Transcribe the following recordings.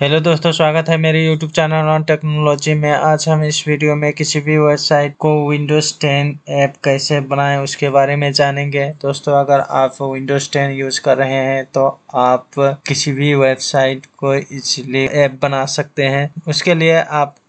Hello दोस्तों, स्वागत है मेरे यूट्यूब चैनल ऑन टेक्नोलॉजी में। आज हम इस वीडियो में किसी भी वेबसाइट को विंडोज़ 10 ऐप कैसे बनाएँ उसके बारे में जानेंगे। दोस्तों, अगर आप विंडोज़ 10 यूज़ कर रहे हैं तो आप किसी भी वेबसाइट को इसलिए ऐप बना सकते हैं। उसके लिए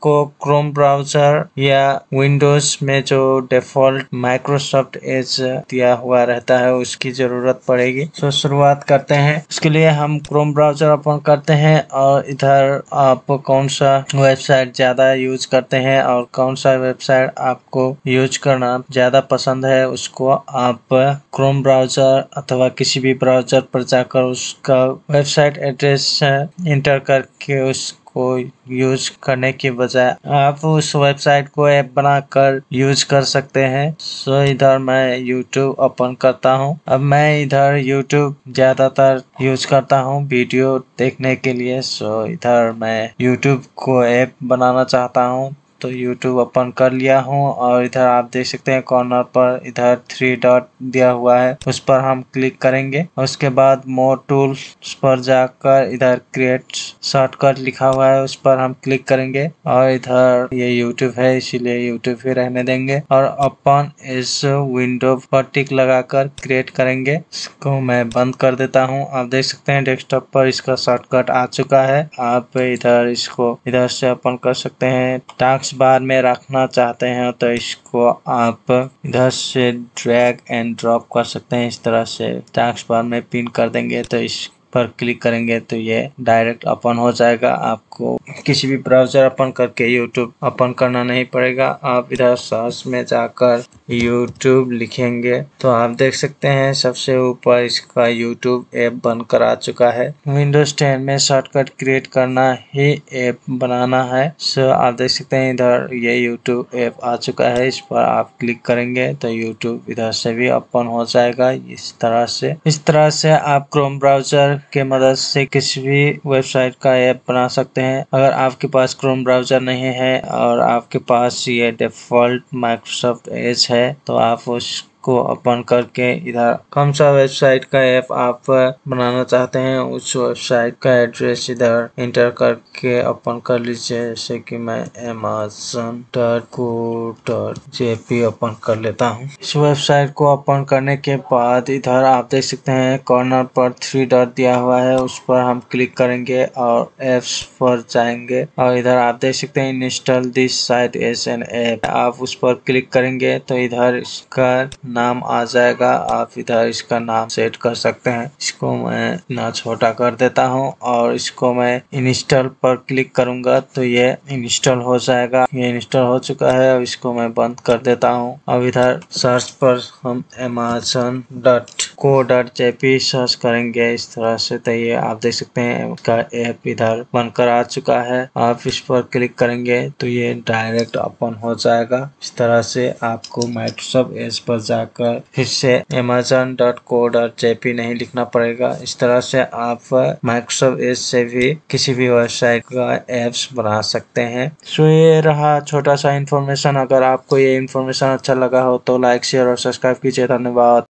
आपको क्रोम ब्राउज़र या विंडोज़ में जो डिफ़ॉल्ट माइक्रोसॉफ्ट एज दिया हुआ रहता है, उसकी ज़रूरत पड़ेगी। तो शुरुआत करते हैं। उसके लिए हम क्रोम ब्राउज़र ओपन करते हैं और इधर आप कौन सा वेबसाइट ज़्यादा यूज़ करते हैं और कौन सा वेबसाइट आपको यूज़ करना ज़्यादा पसंद है, उसको आप क्रोम ब्राउज़र अथवा किसी भी ब्राउज़र पर जाकर उसका वेबसाइट एड्रेस इंटर करके उसको यूज़ करने के बजाय आप उस वेबसाइट को ऐप बनाकर यूज़ कर सकते हैं। सो इधर मैं यूट्यूब ओपन करता हूँ। अब मैं इधर यूट्यूब ज़्यादातर यूज़ करता हूँ वीडियो देखने के लिए। सो इधर मैं यूट्यूब को ऐप बनाना चाहता हूँ। तो YouTube ओपन कर लिया हूँ और इधर आप देख सकते हैं कॉर्नर पर इधर थ्री डॉट दिया हुआ है। उस पर हम क्लिक करेंगे। उसके बाद मोर टूल्स पर जाकर इधर क्रिएट शॉर्टकट लिखा हुआ है। उस पर हम क्लिक करेंगे और इधर ये YouTube है, इसीलिए YouTube ही रहने देंगे। और अपन इस विंडो पर टिक लगाकर क्रिएट करेंगे। इसको मैं बंद कर देता हूँ। आप देख सकते हैं डेस्कटॉप पर इसका शॉर्टकट आ चुका है। आप इधर इसको इधर से अपन कर सकते हैं। टास्क बार में रखना चाहते हैं तो इसको आप इधर से ड्रैग एंड ड्रॉप कर सकते हैं। इस तरह से टास्क बार में पिन कर देंगे तो इस पर क्लिक करेंगे तो ये डायरेक्ट ओपन हो जाएगा। आपको किसी भी ब्राउज़र ओपन करके यूट्यूब ओपन करना नहीं पड़ेगा। आप इधर सर्च में जाकर यूट्यूब लिखेंगे तो आप देख सकते हैं सबसे ऊपर इसका यूट्यूब ऐप बनकर आ चुका है। विंडोज़ टेन में शॉर्टकट क्रिएट करना ही ऐप बनाना है। सो आप देख सकते हैं इधर ये यूट्यूब ऐप आ चुका है। इस पर आप क्लिक करेंगे तो यूट्यूब इधर से भी ओपन हो जाएगा। इस तरह से, इस तरह से आप क्रोम ब्राउज़र के मदद से किसी भी वेबसाइट का ऐप बना सकते हैं। अगर आपके पास क्रोम ब्राउज़र नहीं है और आपके पास ये डिफ़ॉल्ट माइक्रोसॉफ्ट एज है तो आप उस को ओपन करके इधर कौन सा वेबसाइट का ऐप आप बनाना चाहते हैं, उस वेबसाइट का एड्रेस इधर इंटर करके ओपन कर लीजिए। जैसे कि मैं Amazon dot co dot JP open कर लेता हूँ। इस वेबसाइट को ओपन करने के बाद इधर आप देख सकते हैं, कॉर्नर पर थ्री डॉट दिया हुआ है। उस पर हम क्लिक करेंगे और एप्स पर जाएँगे और इधर आप देख सकते हैं install this site as an app आप उस पर क्लिक करेंगे तो इधर इसका नाम आ जाएगा, आप इधर इसका नाम सेट कर सकते हैं। इसको मैं ना छोटा कर देता हूँ और इसको मैं इंस्टॉल पर क्लिक करूँगा तो ये इंस्टॉल हो जाएगा। ये इंस्टॉल हो चुका है, अब इसको मैं बंद कर देता हूँ। अब इधर सर्च पर हम Amazon dot co dot JP search करेंगे, इस तरह से तो ये आप देख सकते हैं इसका ऐप इधर बनकर आ चुका है। आप इस पर क्लिक करेंगे तो ये डायरेक्ट ओपन हो जाएगा। इस तरह से आपको माइक्रोसॉफ्ट एज पर जाकर फिर से Amazon dot co dot JP नहीं लिखना पड़ेगा। इस तरह से आप माइक्रोसॉफ्ट एज से भी किसी भी वेबसाइट का एप्स बना सकते हैं। सो ये रहा छोटा सा इन्फॉर्मेशन अगर आपको ये इन्फॉर्मेशन अच्छा लगा हो तो लाइक शेयर और सब्सक्राइब कीजिए। धन्यवाद।